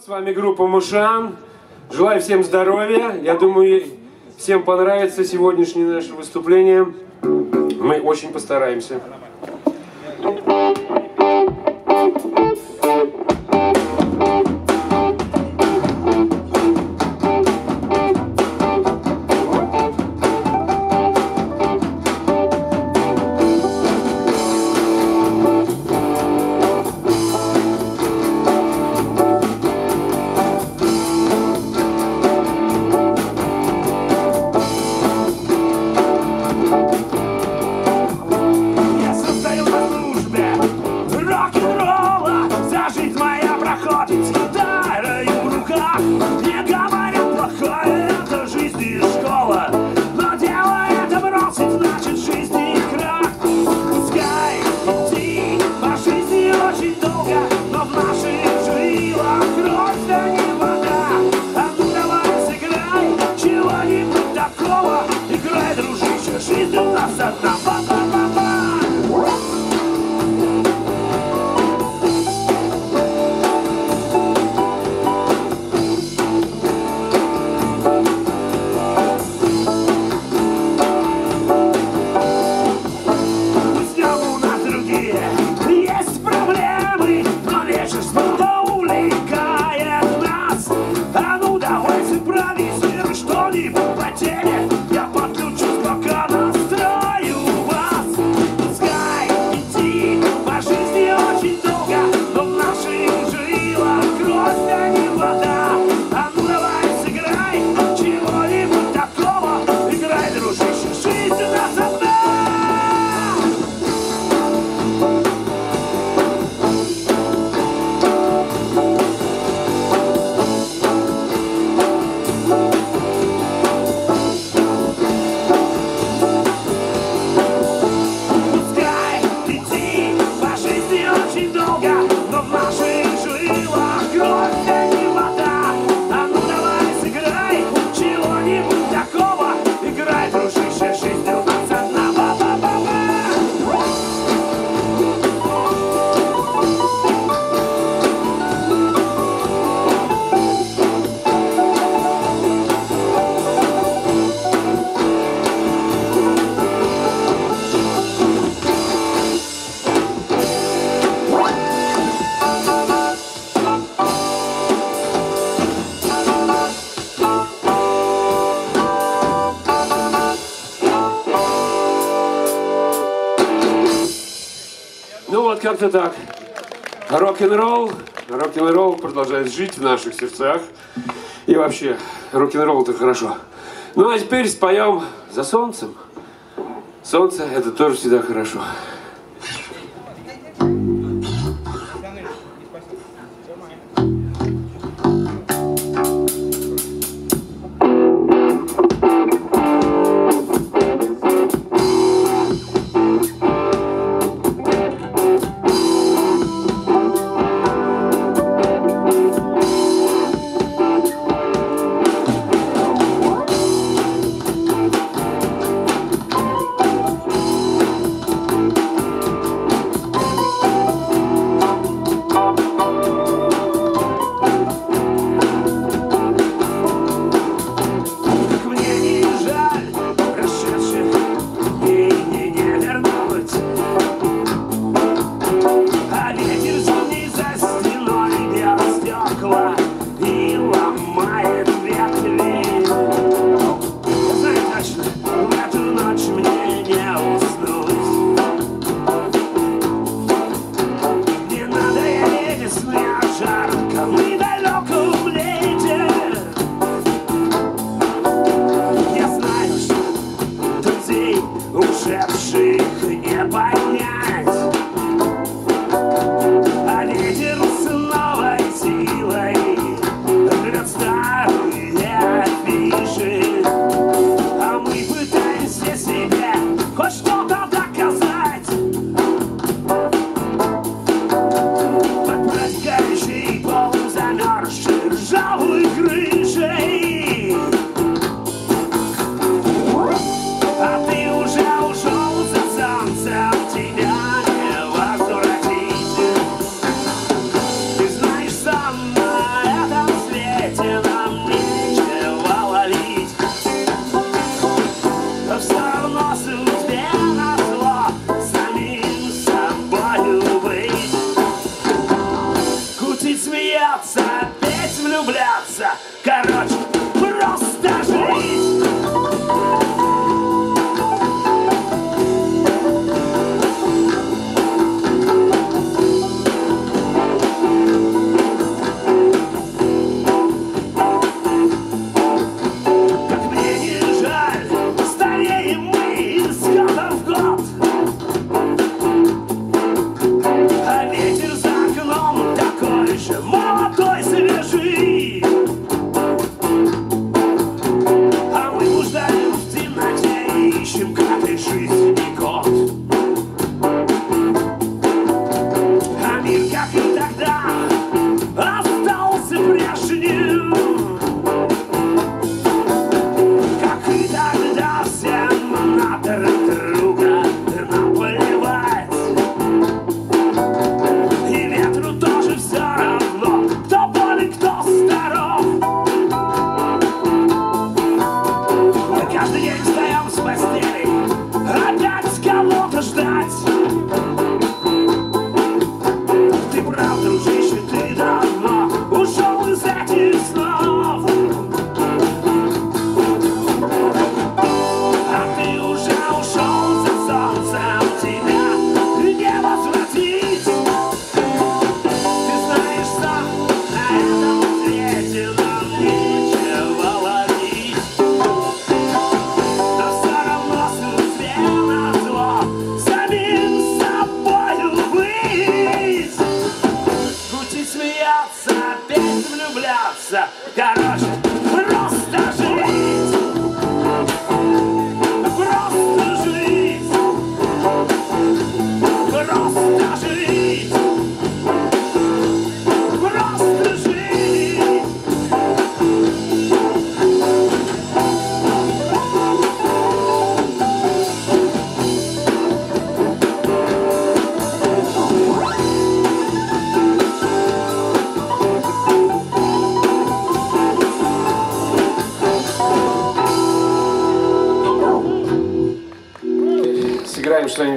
С вами группа Мушан. Желаю всем здоровья. Я думаю, всем понравится сегодняшнее наше выступление. Мы очень постараемся. Как-то так. Рок-н-ролл, рок-н-ролл продолжает жить в наших сердцах. И вообще, рок-н-ролл это хорошо. Ну а теперь споем за солнцем. Солнце это тоже всегда хорошо.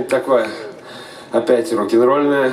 Что-нибудь такое. Опять рок-н-ролльное.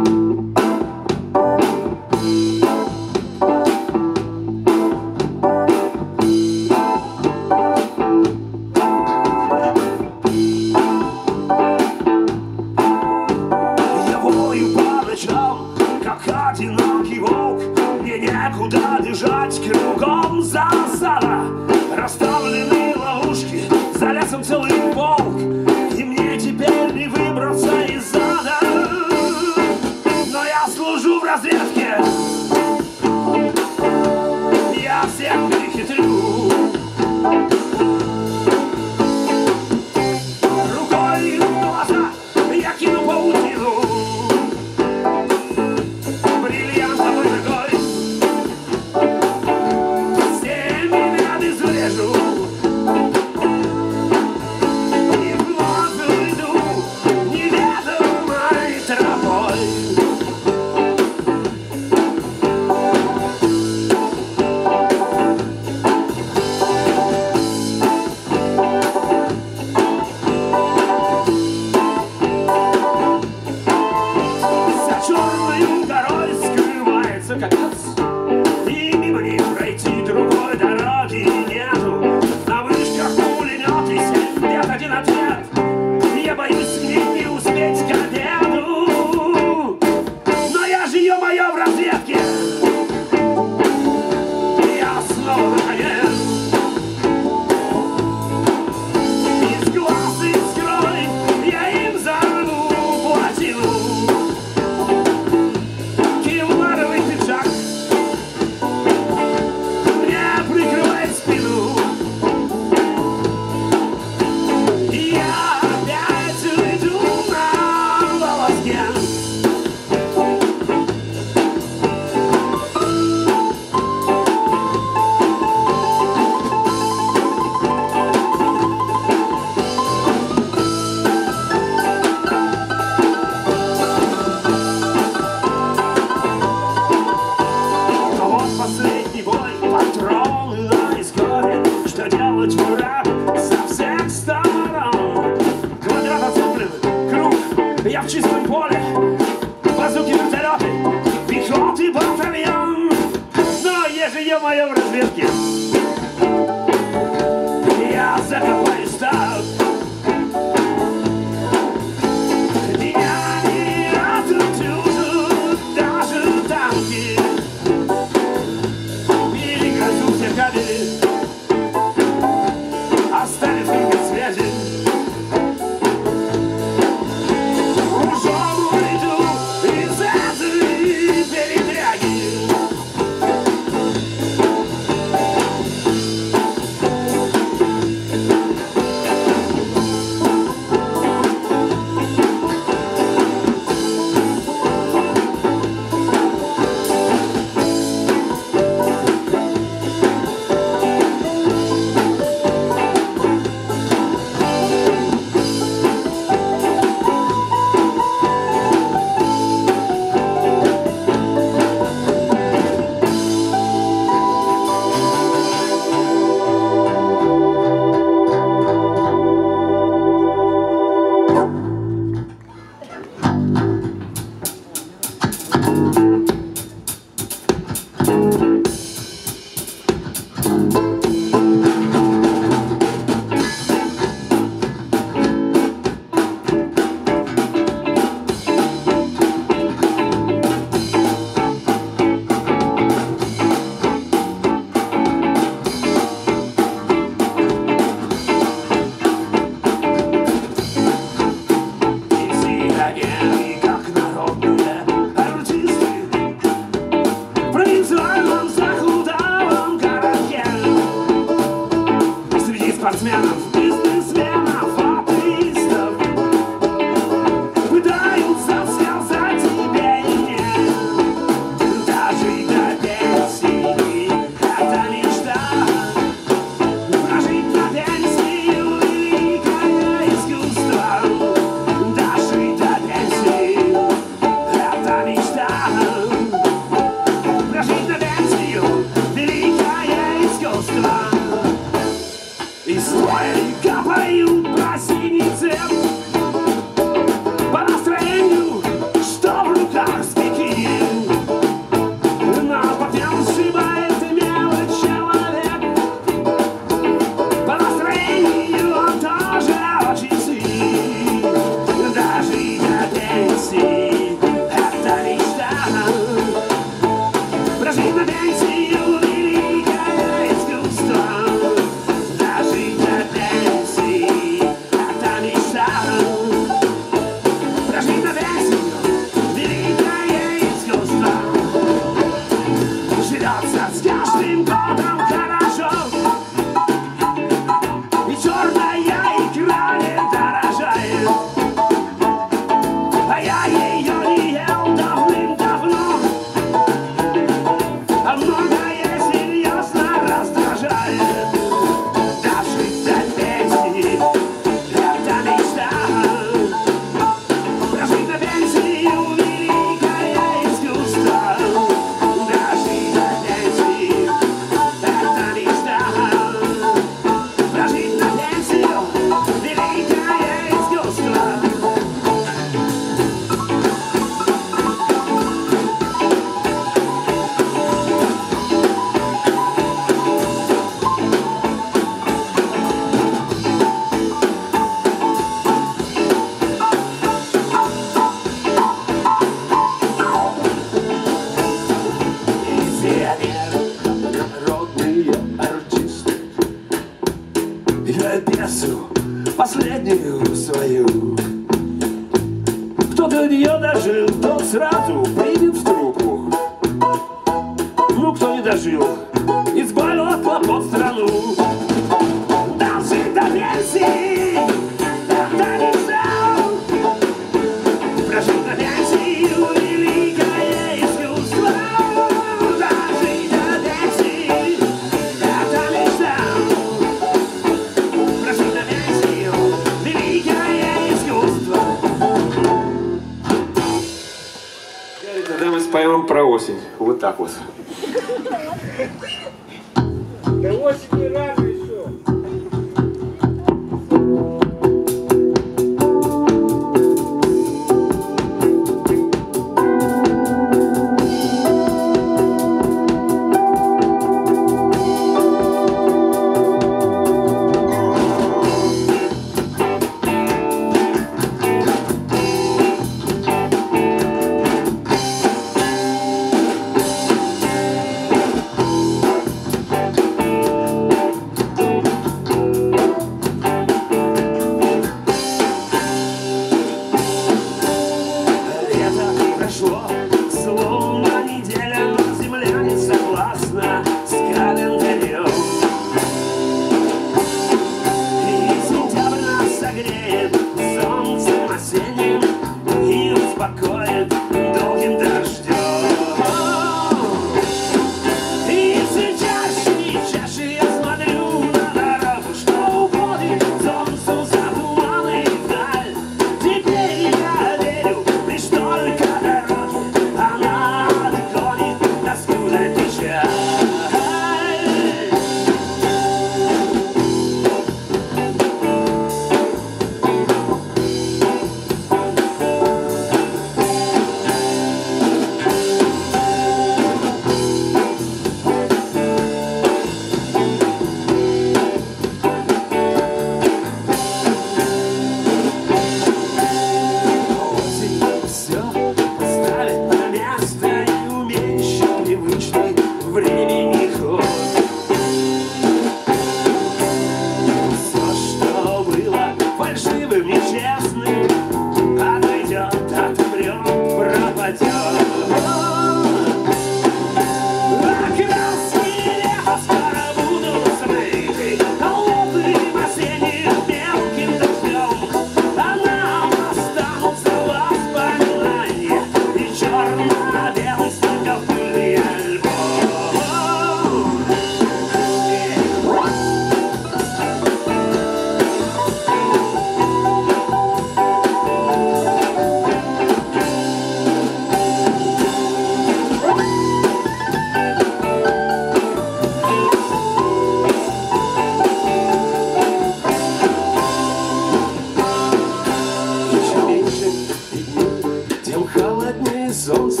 songs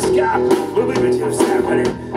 наплевать, как мы выглядим в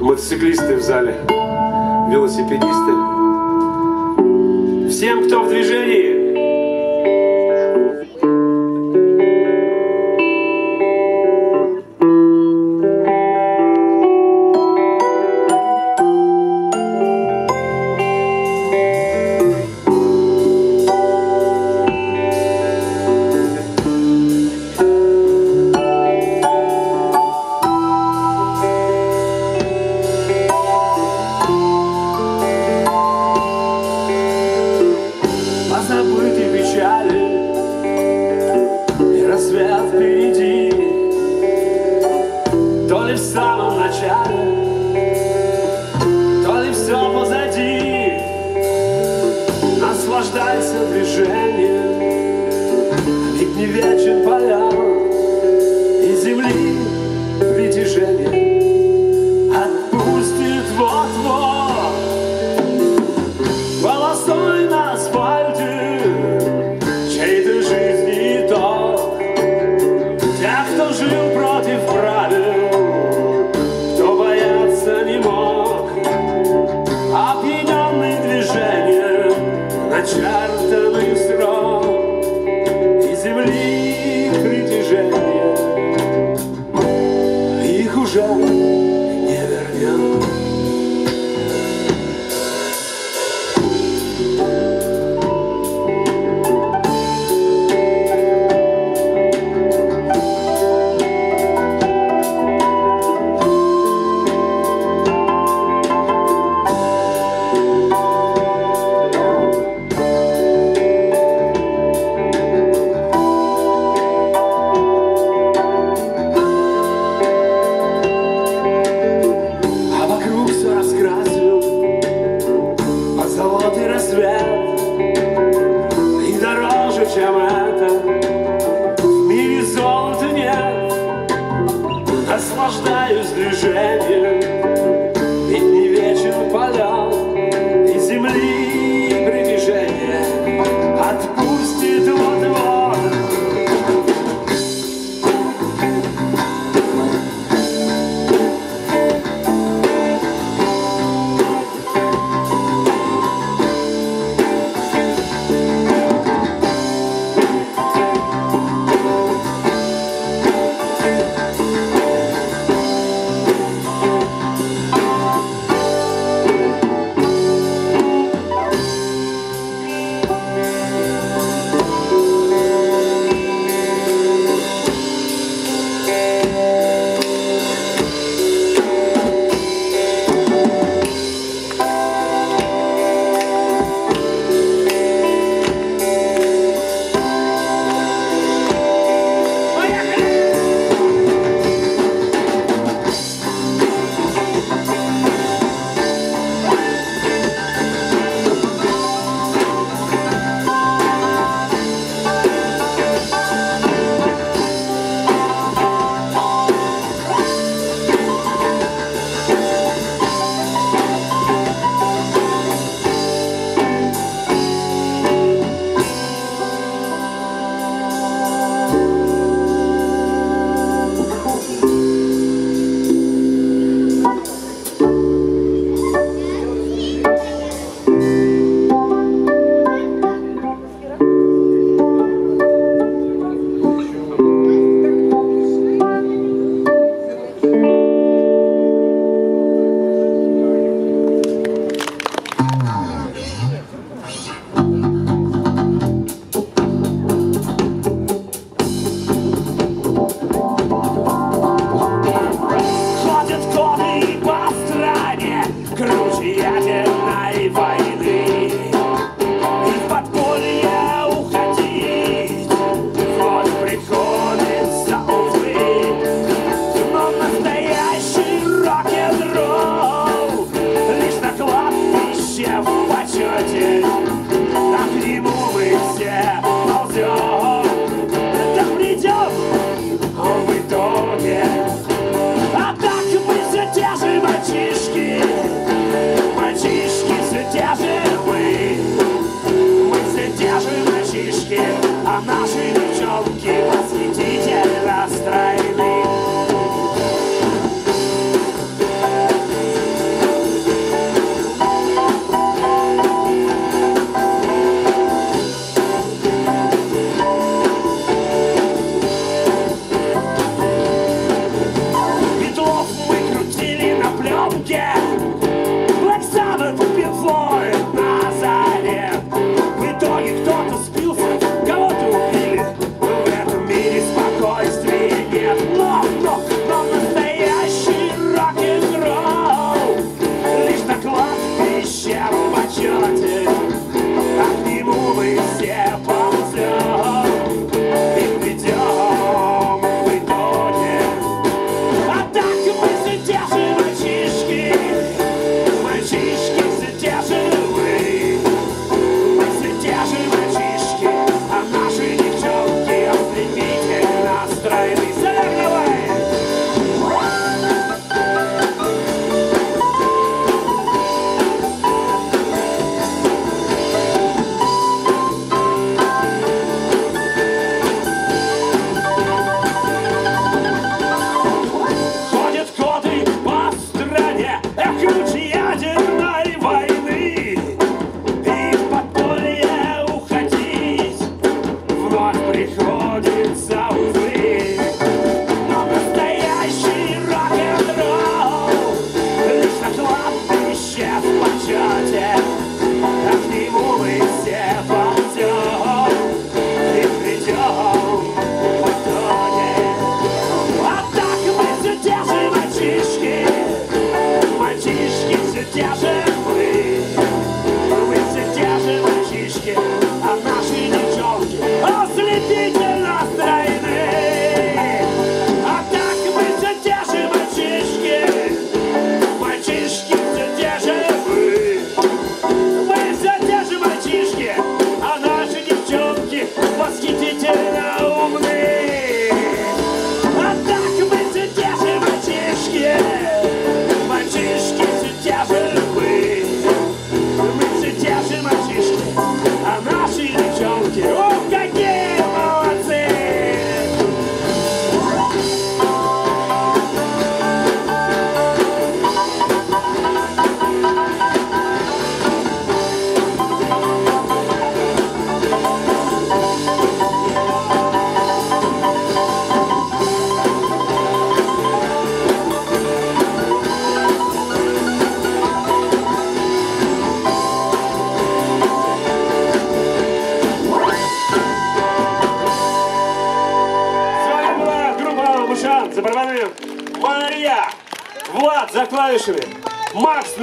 мотоциклисты в зале, велосипедисты. Всем, кто в движении,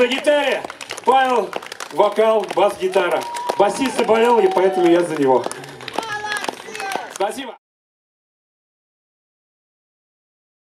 на гитаре, Павел, вокал, бас-гитара. Басист заболел, и поэтому я за него.